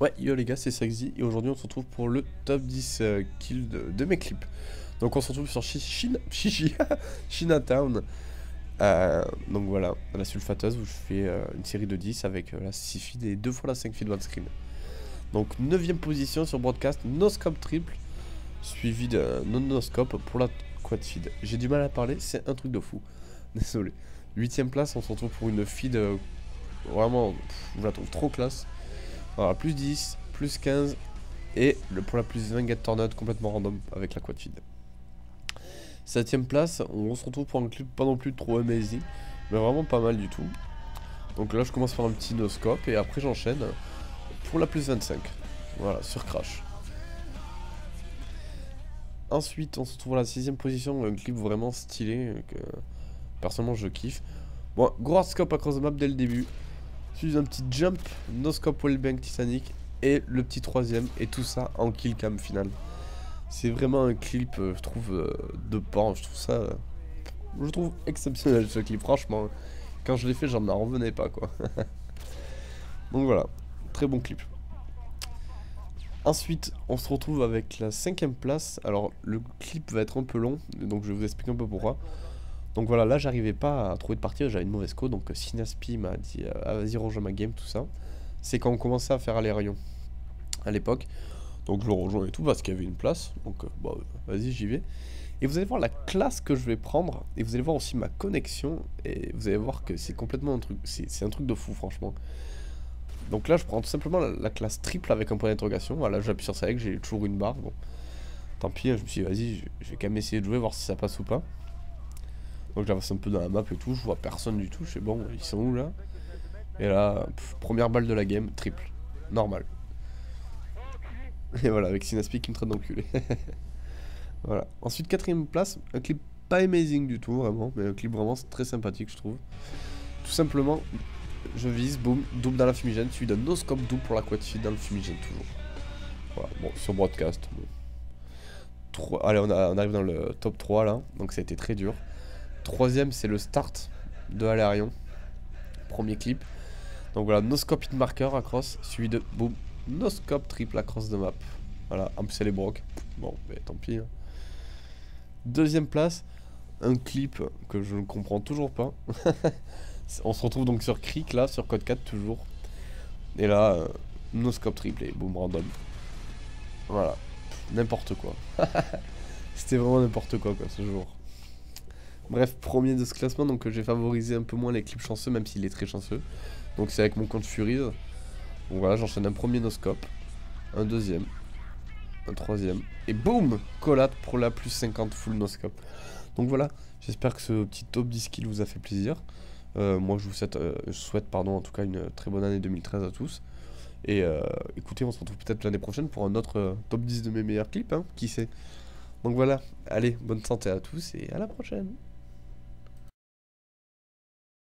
Ouais, yo les gars, c'est Saxy et aujourd'hui on se retrouve pour le top 10 euh, kills de, mes clips. Donc on se retrouve sur China, Chinatown. Euh, donc voilà, la sulfateuse où je fais euh, une série de 10 avec la 6 feed et 2 fois la 5 feed one screen. Donc 9ème position sur broadcast, no scope triple, suivi de non no scope pour la quad feed. J'ai du mal à parler, c'est un truc de fou. Désolé. 8ème place, on se retrouve pour une feed vraiment, je la trouve trop classe. Voilà, plus 10, plus 15 et le, pour la plus 20 get turn complètement random avec la quad feed. 7ème place, on se retrouve pour un clip pas non plus trop amazing, mais vraiment pas mal du tout. Donc là je commence par un petit no scope et après j'enchaîne pour la plus 25. Voilà, sur crash. Ensuite on se retrouve à la 6ème position, un clip vraiment stylé que personnellement je kiffe. Bon, gros scope across the map dès le début. Suivi un petit jump, no scope wallbang Titanic et le petit troisième et tout ça en kill cam final. C'est vraiment un clip, euh, je trouve, euh, de pan, je trouve ça... Euh, je trouve exceptionnel ce clip, franchement. Quand je l'ai fait, j'en revenais pas, quoi. Donc voilà, très bon clip. Ensuite, on se retrouve avec la cinquième place. Alors, le clip va être un peu long, donc je vais vous expliquer un peu pourquoi. Donc voilà, là j'arrivais pas à trouver de partie, j'avais une mauvaise co, donc Synaspi m'a dit euh, ah, vas-y rejoins ma game, tout ça. C'est quand on commençait à faire aller rayon à l'époque. Donc je le rejoins et tout parce qu'il y avait une place, donc euh, bah, vas-y j'y vais. Et vous allez voir la classe que je vais prendre, et vous allez voir aussi ma connexion, et vous allez voir que c'est complètement un truc, c'est un truc de fou franchement. Donc là je prends tout simplement la, classe triple avec un point d'interrogation, voilà j'appuie sur ça avec, j'ai toujours une barre, bon. Tant pis, je me suis dit vas-y, je vais quand même essayer de jouer, voir si ça passe ou pas. Donc j'avance un peu dans la map et tout, je vois personne du tout, je sais bon, ils sont où là? Et là, première balle de la game, triple. Normal. Et voilà, avec Sinaspi qui me traite d'enculé. voilà. Ensuite, quatrième place, un clip pas amazing du tout, vraiment, mais un clip vraiment très sympathique, je trouve. Tout simplement, je vise, boum, double dans la fumigène, suivi d'un no scope double pour la dans le fumigène, toujours. Voilà, bon, sur broadcast. Allez, on, on, arrive dans le top 3 là, donc ça a été très dur. Troisième, c'est le start de Alarion. Premier clip. Donc voilà, no scope hit marker across, suivi de boum, no scope triple across de map. Voilà, en plus c'est les broc. Bon, mais tant pis. Hein. Deuxième place, un clip que je ne comprends toujours pas. On se retrouve donc sur Creek là, sur code 4 toujours. Et là, euh, no scope triple et boum, random. Voilà, n'importe quoi. C'était vraiment n'importe quoi, quoi ce jour. Bref, premier de ce classement, donc j'ai favorisé un peu moins les clips chanceux, même s'il est très chanceux. Donc c'est avec mon compte Furies. Donc voilà, j'enchaîne un premier noscope, un deuxième, un troisième, et boum Collate pour la plus 50 full noscope. Donc voilà, j'espère que ce petit top 10 kills vous a fait plaisir. Euh, moi je vous souhaite, euh, souhaite pardon, en tout cas une très bonne année 2013 à tous. Et euh, écoutez, on se retrouve peut-être l'année prochaine pour un autre top 10 de mes meilleurs clips, hein, qui sait. Donc voilà, allez, bonne santé à tous et à la prochaine